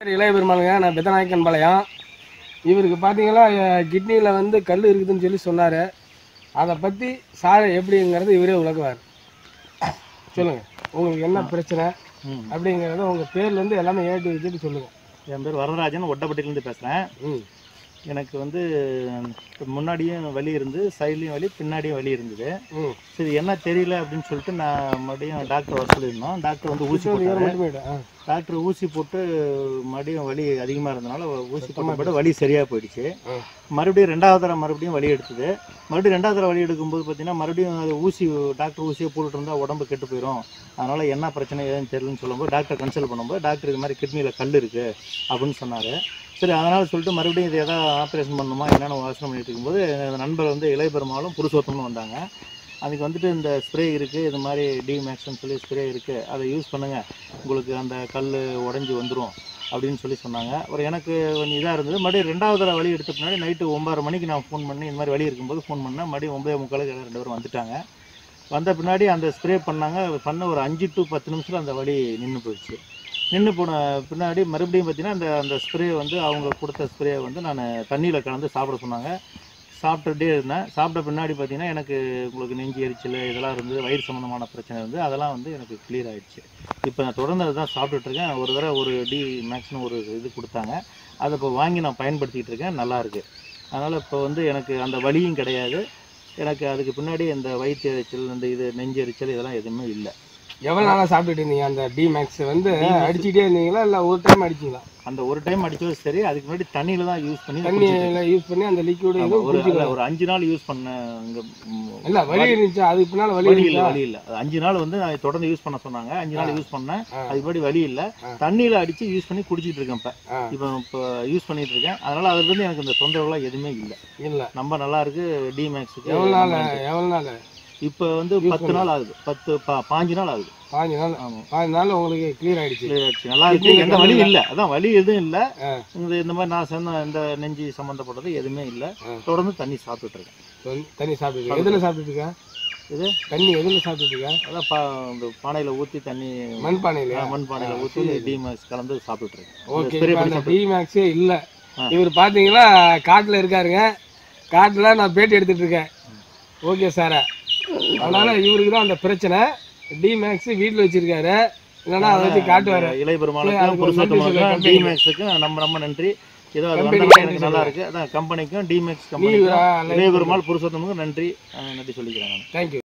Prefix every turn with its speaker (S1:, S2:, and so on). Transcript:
S1: இளைய பெருமாளுங்க நான் பெத்தநாயக்கன் பாளையம். இவருக்கு பார்த்தீங்கன்னா கிட்னியில் வந்து கல் இருக்குதுன்னு சொல்லி சொன்னார். அதை பற்றி சார் எப்படிங்கிறது இவரே விளக்குவார். சொல்லுங்கள் உங்களுக்கு என்ன பிரச்சனை. அப்படிங்கிறத உங்கள் பேர்லேருந்து எல்லாமே ஏட்டு வச்சுட்டு சொல்லுங்கள்
S2: என் பேர் வரதராஜன் ஒட்டப்பட்டிலேருந்து பேசுகிறேன்
S1: ம்.
S2: எனக்கு வந்து முன்னாடியும் வலி இருந்து சைட்லேயும் வலி பின்னாடியும் வலி இருந்தது. சரி என்ன தெரியல அப்படின்னு சொல்லிட்டு நான் மறுபடியும் டாக்டர் வர சொல்லியிருந்தோம். டாக்டர் வந்து ஊசி போட்டாரு. டாக்டர் ஊசி போட்டு மறுபடியும் வலி அதிகமாக இருந்தனால ஊசி போட்ட வலி சரியாக போயிடுச்சு. மறுபடியும் ரெண்டாவது தடவை மறுபடியும் வலி எடுத்தது. மறுபடியும் ரெண்டாவது தடவை வலி எடுக்கும்போது பார்த்தீங்கன்னா மறுபடியும் அது ஊசி டாக்டர் ஊசியை போட்டுட்டு இருந்தால் உடம்பு கெட்டு போயிடும் அதனால் என்ன பிரச்சனை ஏதுன்னு தெரியலன்னு சொல்லும்போது டாக்டர் கன்சல்ட் பண்ணும்போது டாக்டர் இது மாதிரி கிட்னியில் கல் இருக்குது அப்படின்னு சொன்னார். சரி அதனால் சொல்லிட்டு மறுபடியும் இது எதாவது ஆப்ரேஷன் பண்ணணுமா என்னென்னு யோசனை பண்ணிட்டு இருக்கும்போது நண்பர் வந்து இளைய பெருமாளும் புருஷோத்தம்னு வந்தாங்க. அதுக்கு வந்துட்டு இந்த ஸ்ப்ரே இருக்குது இது மாதிரி டி மேக்ஸ்னு சொல்லி ஸ்ப்ரே இருக்குது அதை யூஸ் பண்ணுங்கள் உங்களுக்கு அந்த கல் உடஞ்சி வந்துடும் அப்படின்னு சொல்லி சொன்னாங்க. ஒரு எனக்கு கொஞ்சம் இதாக இருந்தது. மறுபடியும் ரெண்டாவது தடவை வழி எடுத்த பின்னாடி நைட்டு ஒம்பது மணிக்கு நான் ஃபோன் பண்ணி இந்த மாதிரி வழி இருக்கும்போது ஃபோன் பண்ணேன். மறுபடியும் ஒம்பது முக்காலுக்கு எல்லாம் ரெண்டு பேரும் வந்துட்டாங்க. வந்த பின்னாடி அந்த ஸ்ப்ரே பண்ணாங்க. பண்ண ஒரு அஞ்சு டு பத்து நிமிஷத்தில் அந்த வழி நின்று போயிடுச்சு. நின்று போன பின்னாடி மறுபடியும் பார்த்தீங்கன்னா அந்த அந்த ஸ்ப்ரே வந்து அவங்க கொடுத்த ஸ்ப்ரே வந்து நான் தண்ணியில் கலந்து சாப்பிட சொன்னாங்க. சாப்பிட்டுட்டே இருந்தேன். சாப்பிட்ட பின்னாடி பார்த்தீங்கன்னா எனக்கு உங்களுக்கு நெஞ்சு எரிச்சல் இதெல்லாம் இருந்து வயிறு சம்மந்தமான பிரச்சனை இருந்து அதெல்லாம் வந்து எனக்கு கிளியர் ஆகிடுச்சு இப்போ நான் தொடர்ந்து அதை தான் சாப்பிட்டுட்டு இருக்கேன். ஒரு தடவை ஒரு டி மேக்ஸிமம் ஒரு இது கொடுத்தாங்க. அதை இப்போ வாங்கி நான் பயன்படுத்திக்கிட்டு இருக்கேன். நல்லாயிருக்கு அதனால் இப்போ வந்து எனக்கு அந்த வலியும் கிடையாது. எனக்கு அதுக்கு பின்னாடி இந்த வயிற்று எரிச்சல் இந்த இது நெஞ்சு எரிச்சல் இதெல்லாம் எதுவுமே இல்லை.
S1: எவ்வளோ நாளாக சாப்பிட்டுட்டு இருந்தீங்க? அந்த டி மேக்ஸ் வந்து. அடிச்சுட்டே இருந்தீங்களா? இல்லை ஒரு டைம் அடிச்சிங்களா?
S2: அந்த ஒரு டைம் அடிச்சது சரி அதுக்கு முன்னாடி தண்ணியில தான் யூஸ் பண்ணி
S1: தண்ணியில் யூஸ் பண்ணி அந்த லிக்விட்
S2: ஒரு ஒரு அஞ்சு நாள் யூஸ் பண்ண இங்க
S1: இல்லை வலி இருந்துச்சு? அதுக்கு பின்னால் வலி
S2: வலி இல்ல வலி இல்ல. அது அஞ்சு நாள் வந்து நான் தொடர்ந்து யூஸ் பண்ண சொன்னாங்க. அஞ்சு நாள் யூஸ் பண்ணேன். அதுக்கு முன்னாடி வலி இல்ல. தண்ணியில அடிச்சு யூஸ் பண்ணி குடிச்சிட்டு இருக்கேன் இப்ப. இப்போ இப்போ யூஸ் பண்ணிட்டு இருக்கேன். அதனால அதுல இருந்து எனக்கு இந்த தொந்தரவுலாம் எதுவுமே இல்ல.
S1: இல்லை.
S2: ரொம்ப நல்லா இருக்கு டி மேக்ஸுக்கு
S1: எவ்வளோ நாள்? எவ்வளோ நாள்?
S2: இப்போ வந்து பத்து நாள் ஆகுது பத்து பா- பாஞ்சு நாள் ஆகுது
S1: பாஞ்சு நாள்
S2: ஆமா.
S1: பாஞ்சு நாள் உங்களுக்கு கிளியர் ஆயிடுச்சு.
S2: Clear ஆயிடுச்சு. நல்லா இருக்கு. எந்த
S1: கல்லு
S2: இல்ல. அதான் வலி எதுவும் இல்ல. இந்த இந்த மாதிரி நான் சொன்ன இந்த நெஞ்சு சம்மந்தப்பட்டது எதுவுமே இல்ல. தொடர்ந்து தண்ணி சாப்பிட்டுட்டு இருக்கேன்.
S1: தண்ணி- சாப்பிட்டு எதில் சாப்பிட்டுட்டு
S2: இது?
S1: தண்ணி எதில் சாப்பிட்டுட்டு இருக்க
S2: அதான் பா இந்த பானையில ஊத்தி தண்ணி
S1: மண் பானையில
S2: மண் பானையில ஊத்தி டிமாக்ஸ் கலந்து சாப்பிட்டுட்டு இருக்கேன்.
S1: ஓகே
S2: spray
S1: இப்போ
S2: பண்ணி
S1: அந்த டி மேக்ஸே இல்லை. இவர் பார்த்தீங்களா காட்டில் இருக்காருங்க. காட்டில் நான் பேட்டி எடுத்துட்டு இருக்கேன். Okay sir. அதனால இவருக்கு தான் அந்த பிரச்சனை. டி மேக்ஸ் வீட்டில் வச்சிருக்காரு. இல்லைன்னா அதை வச்சு காட்டுவார்.
S2: இளைய
S1: சரி,
S2: பெருமாளுக்கும்
S1: அதுக்கு ஒரு நன்றி
S2: புருஷோத்தமனுக்கும்
S1: சொல்லு,
S2: டிமேக்ஸுக்கும் நம்ம ரொம்ப நன்றி. ஏதோ அது எனக்கு நல்லா
S1: சொல்லு.
S2: இருக்கு. அதான் கம்பெனிக்கும் டிமேக்ஸ்
S1: நீ
S2: கம்பெனிக்கும்
S1: ஆ,
S2: இளைய பெருமாள் புருஷோத்தமுக்கும் நன்றி. நன்றி சொல்லிக்கிறேன் நான்.
S1: தேங்க்யூ